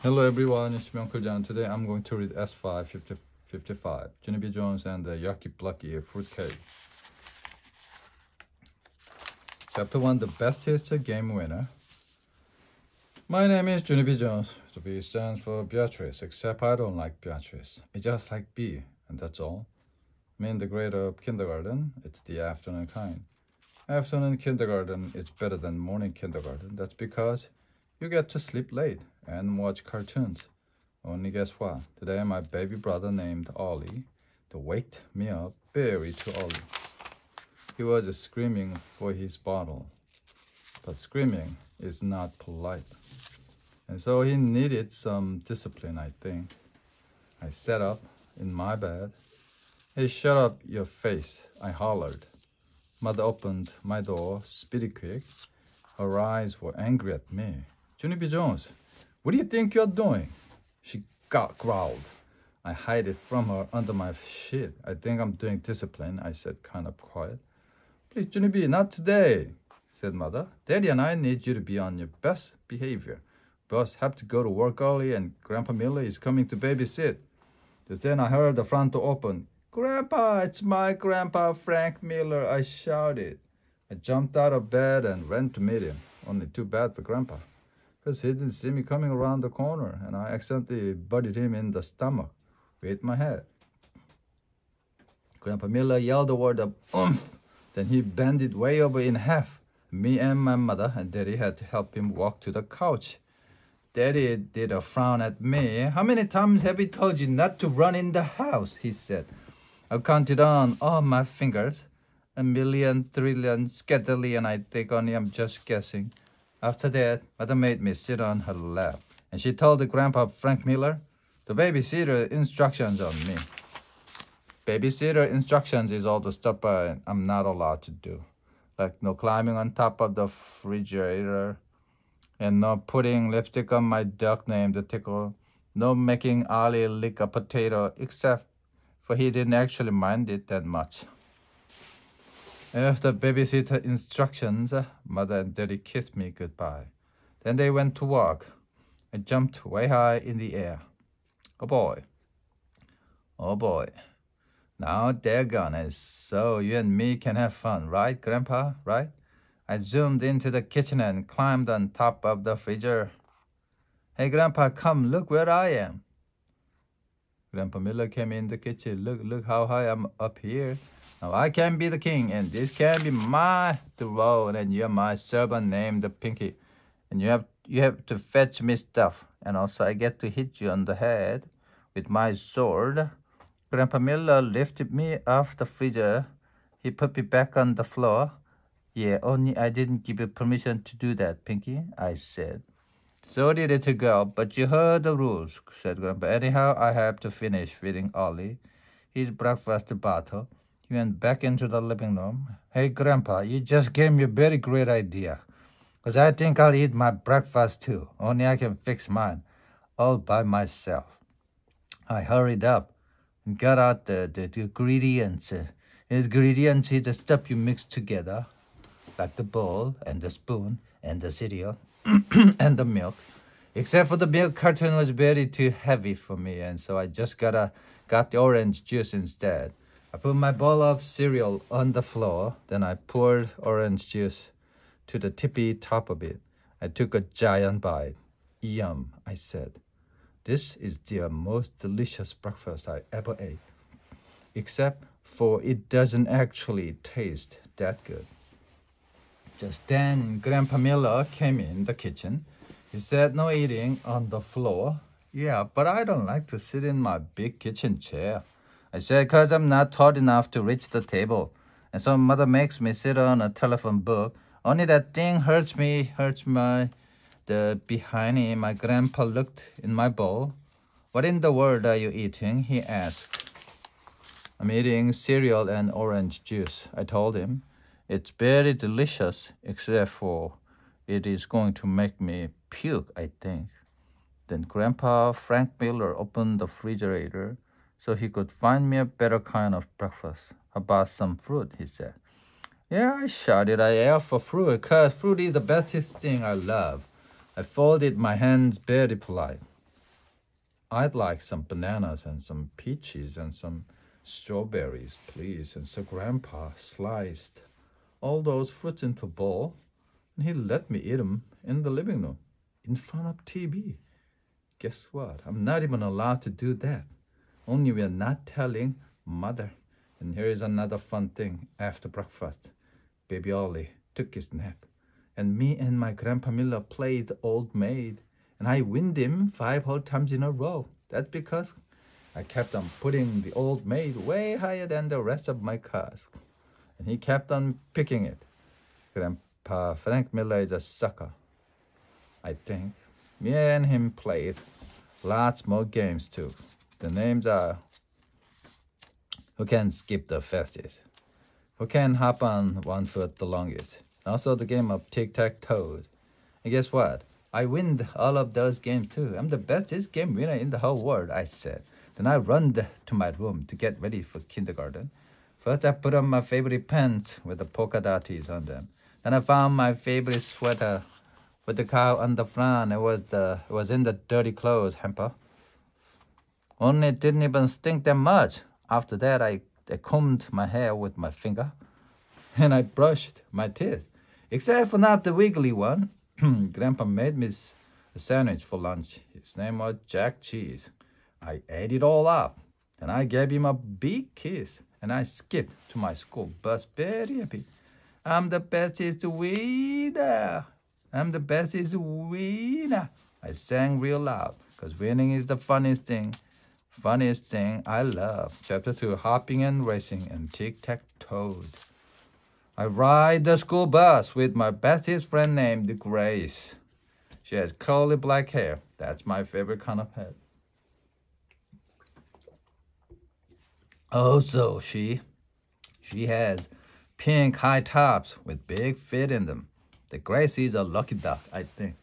Hello everyone, it's me Uncle John. Today I'm going to read S5 50, 55, Junie B. Jones and the Yucky Blucky Fruitcake. Chapter 1, The Best Game Winner. My name is Junie B. Jones. The B stands for Beatrice, except I don't like Beatrice. It's just like B, and that's all. Me in the grade of kindergarten, it's the afternoon kind. Afternoon kindergarten is better than morning kindergarten. That's because you get to sleep late and watch cartoons. Only guess what? Today my baby brother named Ollie to waked me up very too early. He was screaming for his bottle. But screaming is not polite. And so he needed some discipline, I think. I sat up in my bed. Hey, shut up your face, I hollered. Mother opened my door speedy quick. Her eyes were angry at me. Junie B. Jones, what do you think you're doing? She growled. I hid it from her under my sheet. I think I'm doing discipline, I said kind of quiet. Please, Junie B, not today, said mother. Daddy and I need you to be on your best behavior. Boss have to go to work early and Grandpa Miller is coming to babysit. Just then I heard the front door open. Grandpa, it's my grandpa Frank Miller, I shouted. I jumped out of bed and ran to meet him. Only too bad for Grandpa because he didn't see me coming around the corner and I accidentally butted him in the stomach with my head. Grandpa Miller yelled the word of oomph. Then he bent it way over in half. Me and my mother and Daddy had to help him walk to the couch. Daddy did a frown at me. How many times have we told you not to run in the house? He said. I counted on all my fingers. A million, trillion, scatterly, and I think only I'm just guessing. After that, Mother made me sit on her lap, and she told the Grandpa Frank Miller the babysitter instructions on me. Babysitter instructions is all the stuff I'm not allowed to do, like no climbing on top of the refrigerator, and no putting lipstick on my duck named the Tickle, no making Ollie lick a potato, except for he didn't actually mind it that much. After babysitter instructions, mother and daddy kissed me goodbye. Then they went to work. I jumped way high in the air. Oh boy. Oh boy. Now they're gone, so you and me can have fun, right, Grandpa? Right? I zoomed into the kitchen and climbed on top of the freezer. Hey, Grandpa, come look where I am. Grandpa Miller came in the kitchen. Look, look how high I'm up here. Now I can be the king, and this can be my throne, and you're my servant named Pinky. And you have you have to fetch me stuff, and also I get to hit you on the head with my sword. Grandpa Miller lifted me off the freezer. He put me back on the floor. Yeah, only I didn't give you permission to do that, Pinky, I said. Sorry, little go, but you heard the rules, said Grandpa. Anyhow, I have to finish feeding Ollie his breakfast bottle. He went back into the living room. Hey, Grandpa, you just gave me a very great idea. Because I think I'll eat my breakfast too. Only I can fix mine all by myself. I hurried up and got out the, the, the ingredients. Uh, ingredients is the stuff you mix together, like the bowl and the spoon and the cereal and the milk. Except for the milk carton was very too heavy for me, and so I just got a, got the orange juice instead. I put my bowl of cereal on the floor. Then I poured orange juice to the tippy top of it. I took a giant bite. Yum, I said. This is the most delicious breakfast I ever ate. Except for it doesn't actually taste that good. Just then, Grandpa Miller came in the kitchen. He said no eating on the floor. Yeah, but I don't like to sit in my big kitchen chair. I said, because I'm not tall enough to reach the table. And so mother makes me sit on a telephone book. Only that thing hurts me, hurts my, the behind me. My grandpa looked in my bowl. What in the world are you eating? He asked. I'm eating cereal and orange juice, I told him. It's very delicious, except for it is going to make me puke, I think. Then Grandpa Frank Miller opened the refrigerator so he could find me a better kind of breakfast. About some fruit, he said. Yeah, I shouted. I asked for fruit because fruit is the bestest thing I love. I folded my hands very polite. I'd like some bananas and some peaches and some strawberries, please. And so Grandpa sliced all those fruits into a bowl and he let me eat them in the living room in front of TV. Guess what? I'm not even allowed to do that. Only we're not telling mother. And here is another fun thing. After breakfast, baby Ollie took his nap. And me and my grandpa Miller played old maid and I winned him five whole times in a row. That's because I kept on putting the old maid way higher than the rest of my cars. And he kept on picking it. Grandpa Frank Miller is a sucker. I think. Me and him played lots more games too. The names are Who can skip the fastest? Who can hop on one foot the longest? Also the game of tic-tac-toe. And guess what? I win all of those games too. I'm the bestest game winner in the whole world, I said. Then I run to my room to get ready for kindergarten. First, I put on my favorite pants with the polka dotties on them. Then I found my favorite sweater with the cow on the front. It was the it was in the dirty clothes hamper. Only it didn't even stink that much. After that, I, I combed my hair with my finger, and I brushed my teeth, except for not the wiggly one. Grandpa made me a sandwich for lunch. His name was Jack Cheese. I ate it all up. Then I gave him a big kiss and I skipped to my school bus very happy. I'm the bestest winner. I'm the bestest winner. I sang real loud because winning is the funniest thing. Funniest thing I love. Chapter 2 Hopping and Racing and Tic Tac Toe. I ride the school bus with my bestest friend named Grace. She has curly black hair. That's my favorite kind of hair. Also, she she has pink high tops with big fit in them. The Gracie's a lucky duck, I think.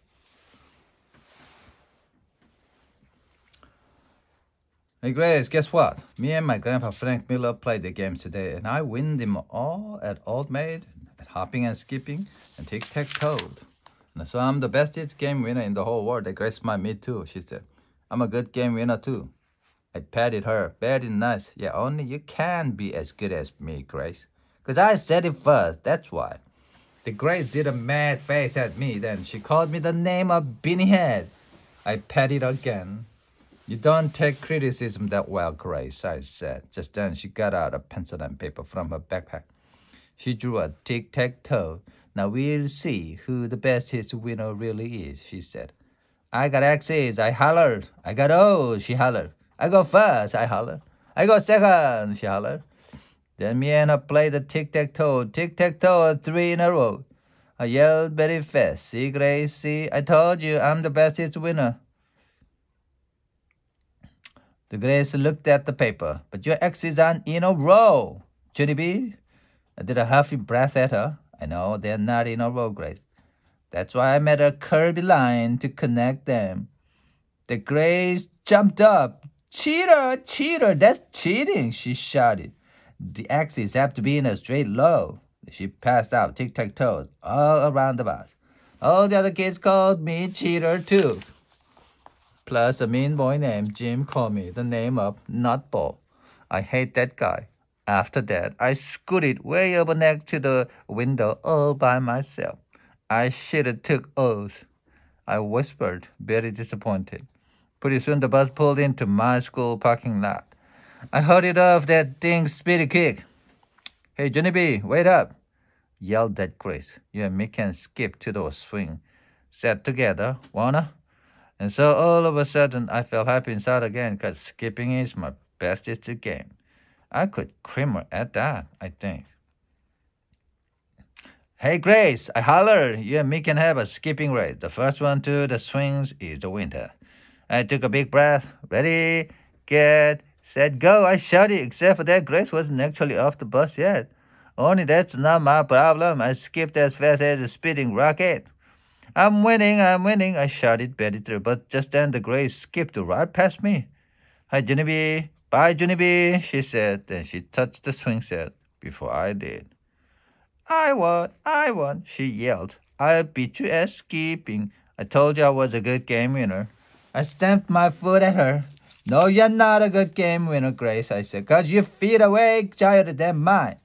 Hey Grace, guess what? Me and my grandpa Frank Miller played the games today and I win them all at Old Maid, at hopping and skipping, and tic-tac-toe. So I'm the bestest game winner in the whole world. Grace might me too, she said. I'm a good game winner too. I patted her very nice. Yeah, only you can't be as good as me, Grace. Because I said it first, that's why. The Grace did a mad face at me then. She called me the name of Beanie Head. I patted again. You don't take criticism that well, Grace, I said. Just then she got out a pencil and paper from her backpack. She drew a tic-tac-toe. Now we'll see who the bestest winner really is, she said. I got X's, I hollered. I got O's, she hollered. I go first, I hollered. I go second, she hollered. Then me and her played the tic-tac-toe, tic-tac-toe, three in a row. I yelled very fast. See, Grace, see, I told you I'm the bestest winner. The Grace looked at the paper. But your X's aren't in a row, Judy B. I did a huffy breath at her. I know they're not in a row, Grace. That's why I made a curvy line to connect them. The Grace jumped up. Cheater, cheater, that's cheating, she shouted. The X's have to be in a straight row. She passed out tic-tac-toe all around the bus. All the other kids called me cheater too. Plus, a mean boy named Jim called me the name of Nutball. I hate that guy. After that, I scooted way over next to the window all by myself. I should have took oaths. I whispered, very disappointed. Pretty soon the bus pulled into my school parking lot. I hurried off that thing's speedy kick. Hey, Johnny B, wait up! yelled that Grace. You and me can skip to the swing. Sat together, wanna? And so all of a sudden, I felt happy inside again because skipping is my bestest game. I could her at that, I think. Hey, Grace, I holler, you and me can have a skipping race. The first one to the swings is the winner. I took a big breath. Ready, get, set, go. I shouted, except for that Grace wasn't actually off the bus yet. Only that's not my problem. I skipped as fast as a speeding rocket. I'm winning, I'm winning, I shouted Betty through, but just then the Grace skipped right past me. Hi, Genevieve. Bye, Genevieve, she said. Then she touched the swing set before I did. I won, I won, she yelled. I beat you at skipping. I told you I was a good game winner. I stamped my foot at her. No, you're not a good game winner, Grace, I said, because your feet are way than mine.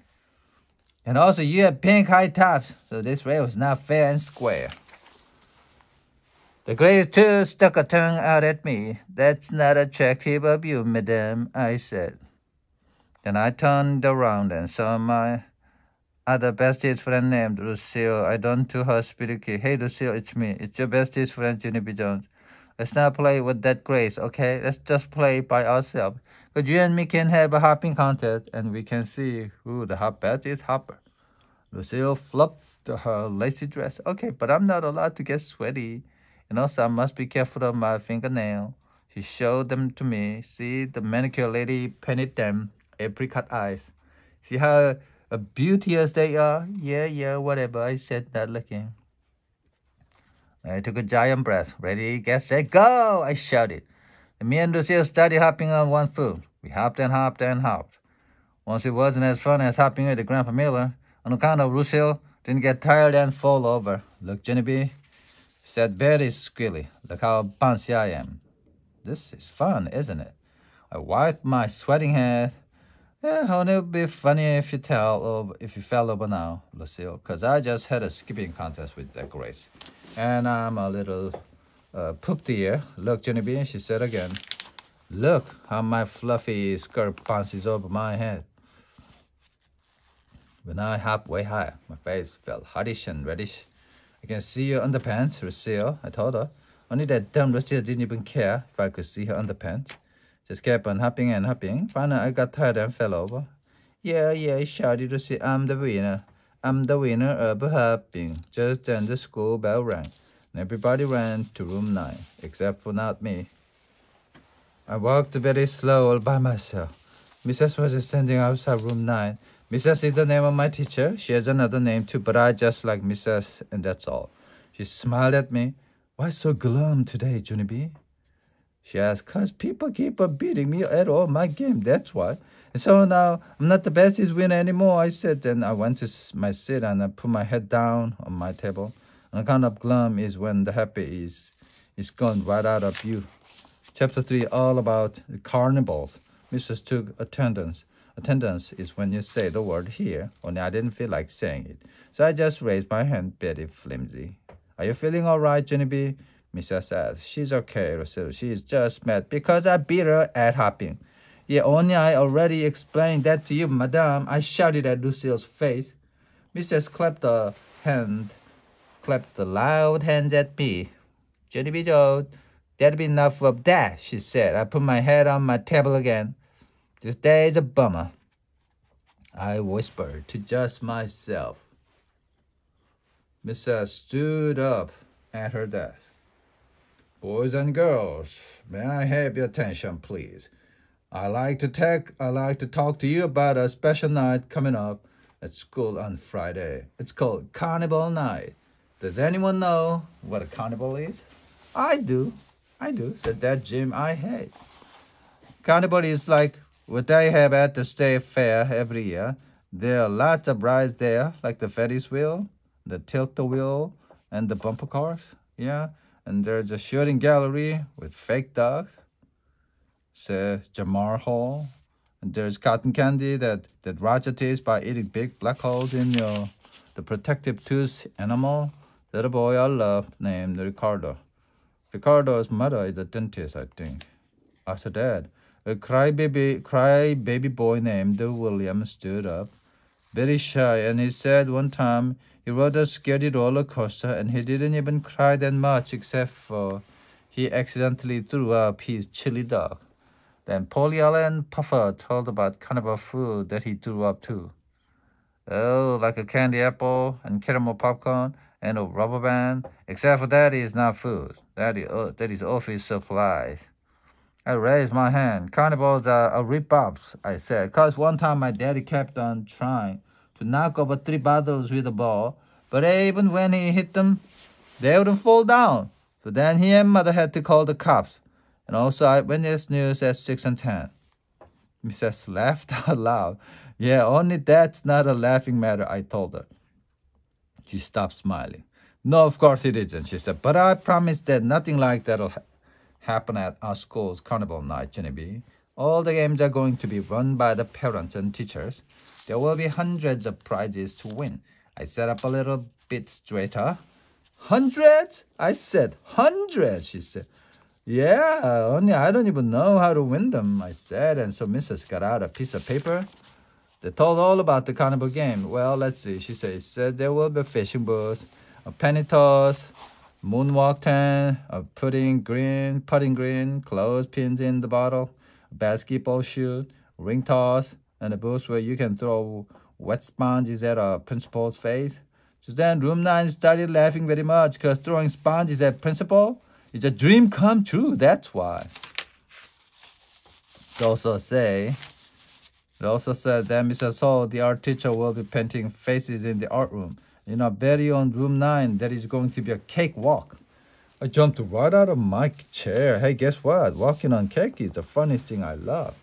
And also, you have pink high tops, so this race was not fair and square. The Grace too stuck a tongue out at me. That's not attractive of you, madame, I said. Then I turned around and saw my other bestest friend named Lucille. I don't to her spirit Hey, Lucille, it's me. It's your bestest friend, B. Jones. Let's not play with that grace, okay? Let's just play by ourselves. Because you and me can have a hopping contest and we can see who the best is hopper. Lucille flopped her lacy dress. Okay, but I'm not allowed to get sweaty. And also, I must be careful of my fingernail. She showed them to me. See, the manicure lady painted them apricot eyes. See how uh, beauteous they are? Yeah, yeah, whatever. I said, that looking. I took a giant breath. Ready, get set, go! I shouted. Me and Lucille started hopping on one foot. We hopped and hopped and hopped. Once it wasn't as fun as hopping with the Grandpa Miller, on account of Lucille didn't get tired and fall over. Look, Jenny said Betty squealy. Look how bouncy I am. This is fun, isn't it? I wiped my sweating head. Yeah, only it would be funny if you tell or if you fell over now, Lucille, because I just had a skipping contest with that Grace. And I'm a little uh, pooped here. Look, Genevieve, she said again. Look how my fluffy skirt bounces over my head. When I hop way high, my face felt hottish and reddish. I can see your underpants, Lucille, I told her. Only that dumb Lucille didn't even care if I could see her underpants. Just kept on hopping and hopping. Finally, I got tired and fell over. Yeah, yeah, I shouted Lucille, I'm the winner. I'm the winner of hopping. Just then the school bell rang, and everybody ran to room 9, except for not me. I walked very slow all by myself. Mrs. was standing outside room 9. Mrs. is the name of my teacher. She has another name too, but I just like Mrs. and that's all. She smiled at me. Why so glum today, Junie B.? She asked, cause people keep on beating me at all my game, that's why. So now I'm not the bestest winner anymore, I said. Then I went to my seat and I put my head down on my table. And kind of glum is when the happy is is gone right out of you. Chapter 3, all about the carnivals. Mrs. took attendance. Attendance is when you say the word here, only I didn't feel like saying it. So I just raised my hand, very flimsy. Are you feeling all right, Jenny Mrs. says, she's okay, Roselle. She's just mad because I beat her at hopping. Yeah, only I already explained that to you, madame. I shouted at Lucille's face. Mrs. clapped a hand, clapped the loud hands at me. Jenny B. Joe, that'll be enough of that, she said. I put my head on my table again. This day is a bummer. I whispered to just myself. Mrs. stood up at her desk. Boys and girls, may I have your attention, please? I like to take I like to talk to you about a special night coming up at school on Friday. It's called Carnival Night. Does anyone know what a carnival is? I do. I do, said that Jim I hate. Carnival is like what they have at the state fair every year. There are lots of rides there, like the Ferris wheel, the tilt-a-wheel, and the bumper cars. Yeah, and there's a shooting gallery with fake dogs says Jamal Hall. And there's cotton candy that, that Roger tastes by eating big black holes in your the protective tooth animal. Little boy I love named Ricardo. Ricardo's mother is a dentist, I think. After that, a crybaby cry baby boy named William stood up, very shy, and he said one time he rode a scary roller coaster and he didn't even cry that much except for he accidentally threw up his chili dog. Then Paulie Allen Puffer told about carnival food that he threw up too. Oh, like a candy apple and caramel popcorn and a rubber band. Except for that is not food. That is, uh, that is office supplies. I raised my hand. Carnivals are, are rip-offs, I said. Because one time my daddy kept on trying to knock over three bottles with a ball. But even when he hit them, they wouldn't fall down. So then he and mother had to call the cops. And also I witnessed news at 6 and 10. Mrs. laughed out loud. Yeah, only that's not a laughing matter, I told her. She stopped smiling. No, of course it isn't, she said. But I promise that nothing like that'll happen at our school's carnival night, Genevieve. All the games are going to be run by the parents and teachers. There will be hundreds of prizes to win. I sat up a little bit straighter. Hundreds? I said hundreds, she said. Yeah, only I don't even know how to win them, I said. And so Mrs. got out a piece of paper. They told all about the carnival game. Well, let's see. She said, said there will be fishing booth, a penny toss, moonwalk ten, a pudding green, putting green, clothespins in the bottle, basketball shoot, ring toss, and a booth where you can throw wet sponges at a principal's face. Just then, room 9 started laughing very much because throwing sponges at principal is a dream come true. That's why. They also say, it also said that Mrs. Hall, the art teacher, will be painting faces in the art room. In our very own room 9, there is going to be a cake walk. I jumped right out of my chair. Hey, guess what? Walking on cake is the funniest thing I love.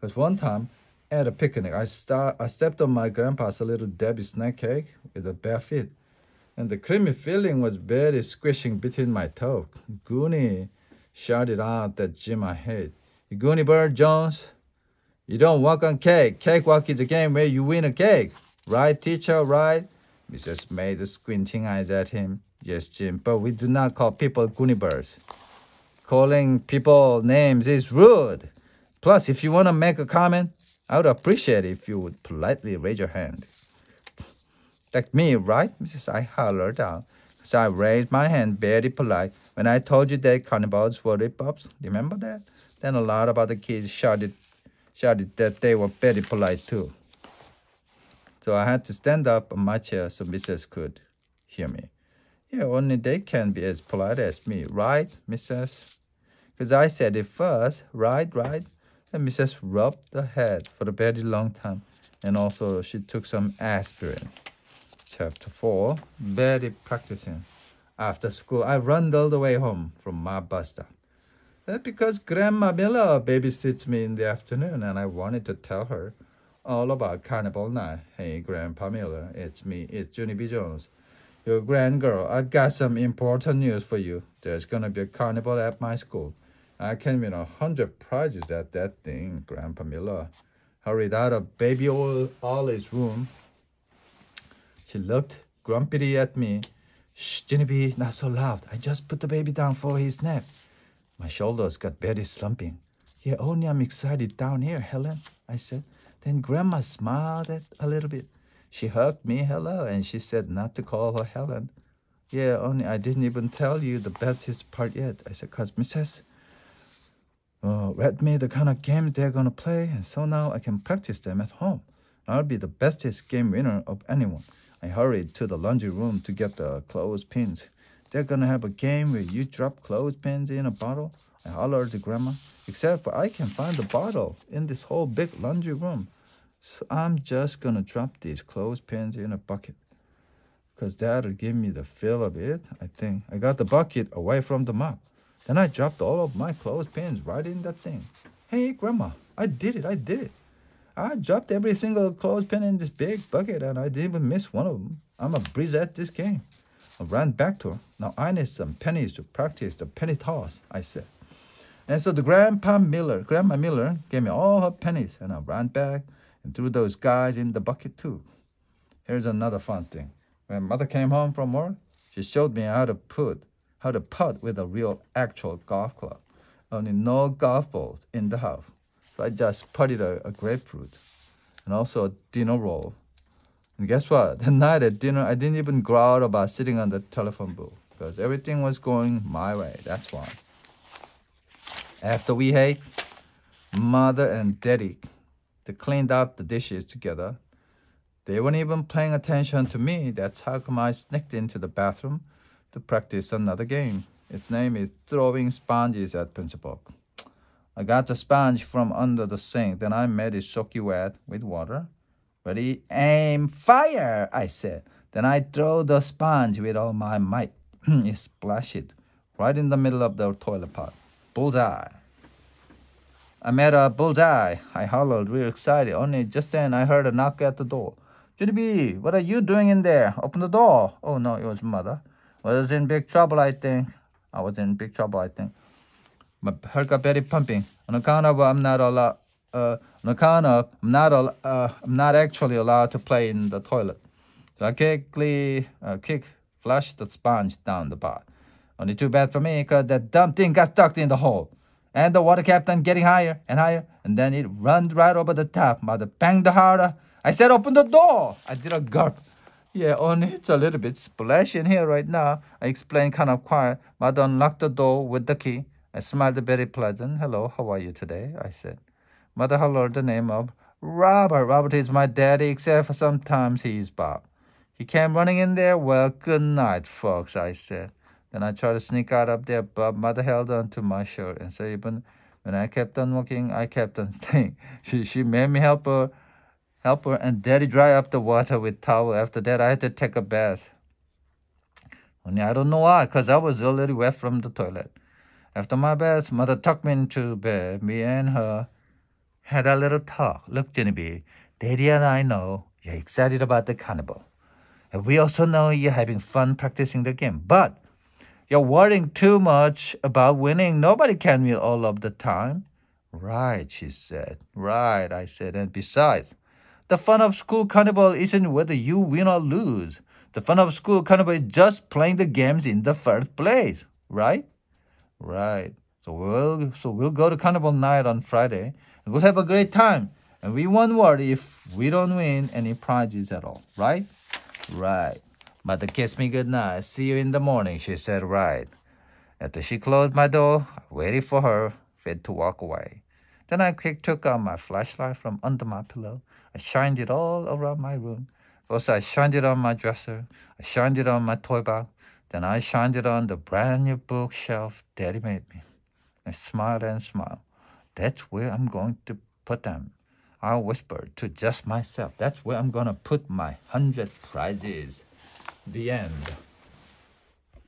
Because one time, at a picnic, I, start, I stepped on my grandpa's little Debbie snack cake with a bare feet. And the creamy feeling was very squishing between my toes. Goonie shouted out that Jim I hate. You Goonie Bird Jones, you don't walk on cake. Cake walk is a game where you win a cake. Right, teacher, right? Mrs. made squinting eyes at him. Yes, Jim, but we do not call people Goonie Birds. Calling people names is rude. Plus, if you want to make a comment, I would appreciate if you would politely raise your hand. Like me, right, Mrs. I hollered out. So I raised my hand very polite when I told you that carnivals were rip-offs. Remember that? Then a lot of other kids shouted, shouted that they were very polite too. So I had to stand up on my chair so Mrs. could hear me. Yeah, only they can be as polite as me, right, Mrs.? Because I said it first, right, right? And Mrs. rubbed the head for a very long time. And also she took some aspirin. Chapter 4, Very practicing. After school, I run all the way home from my bus stop. That's because Grandma Miller babysits me in the afternoon and I wanted to tell her all about Carnival Night. Hey, Grandpa Miller, it's me, it's Junie B. Jones. Your grand girl, I've got some important news for you. There's gonna be a carnival at my school. I can win a hundred prizes at that thing, Grandpa Miller. Hurried out of baby Ollie's room. She looked grumpily at me. Shh, Genevieve, not so loud. I just put the baby down for his nap. My shoulders got very slumping. Yeah, only I'm excited down here, Helen, I said. Then Grandma smiled at a little bit. She hugged me hello and she said not to call her Helen. Yeah, only I didn't even tell you the best part yet. I said, cause Mrs uh, read me the kind of games they're gonna play, and so now I can practice them at home. I'll be the bestest game winner of anyone. I hurried to the laundry room to get the clothespins. They're gonna have a game where you drop clothespins in a bottle. I hollered to Grandma, except for I can find the bottle in this whole big laundry room. So I'm just gonna drop these clothespins in a bucket. Cause that'll give me the feel of it, I think. I got the bucket away from the mop. Then I dropped all of my clothespins right in that thing. Hey, Grandma, I did it, I did it. I dropped every single clothespin in this big bucket and I didn't even miss one of them. I'm a breeze at this game. I ran back to her. Now I need some pennies to practice the penny toss, I said. And so the Grandpa Miller, Grandma Miller gave me all her pennies and I ran back and threw those guys in the bucket too. Here's another fun thing. When mother came home from work, she showed me how to put how to putt with a real actual golf club. Only no golf balls in the house. So I just putted a, a grapefruit and also a dinner roll. And guess what? That night at dinner, I didn't even growl about sitting on the telephone booth because everything was going my way. That's why. After we ate, mother and daddy, they cleaned up the dishes together. They weren't even paying attention to me. That's how come I sneaked into the bathroom to practice another game. Its name is throwing sponges at principal. I got the sponge from under the sink, then I made it soaky wet with water. Ready, aim, fire, I said. Then I throw the sponge with all my might. it splashed right in the middle of the toilet pot. Bullseye. I met a bullseye. I hollered real excited. Only just then I heard a knock at the door. Judy what are you doing in there? Open the door. Oh no, it was mother was in big trouble, I think. I was in big trouble, I think. my heart got very pumping. On account of I'm not allowed, uh, on account of I'm not, uh, I'm not actually allowed to play in the toilet. So I quickly, uh, quick flushed the sponge down the pot. Only too bad for me, cause that dumb thing got stuck in the hole. And the water kept on getting higher and higher, and then it run right over the top. Mother banged harder. I said, open the door. I did a gulp. Yeah, only it's a little bit splashing here right now. I explained kind of quiet. Mother unlocked the door with the key. I smiled very pleasant. Hello, how are you today? I said. Mother hollered the name of Robert. Robert is my daddy, except for sometimes he's Bob. He came running in there. Well, good night, folks, I said. Then I tried to sneak out up there, but mother held on to my shirt. And so even when I kept on walking, I kept on staying. She, she made me help her help her and daddy dry up the water with towel. After that, I had to take a bath. Only I don't know why, because I was already wet from the toilet. After my bath, mother tucked me into bed. Me and her had a little talk. Look, Genevieve, daddy and I know you're excited about the carnival. And we also know you're having fun practicing the game. But you're worrying too much about winning. Nobody can win all of the time. Right, she said. Right, I said. And besides, the fun of school carnival isn't whether you win or lose. The fun of school carnival is just playing the games in the first place, right? Right. So we'll so we'll go to carnival night on Friday and we'll have a great time. And we won't worry if we don't win any prizes at all, right? Right. Mother kissed me good night. See you in the morning, she said, right. After she closed my door, I waited for her, fit to walk away. Then I quick took out my flashlight from under my pillow I shined it all around my room. First, I shined it on my dresser. I shined it on my toy box. Then I shined it on the brand new bookshelf Daddy made me. I smiled and smiled. That's where I'm going to put them. I whispered to just myself. That's where I'm going to put my hundred prizes. The end.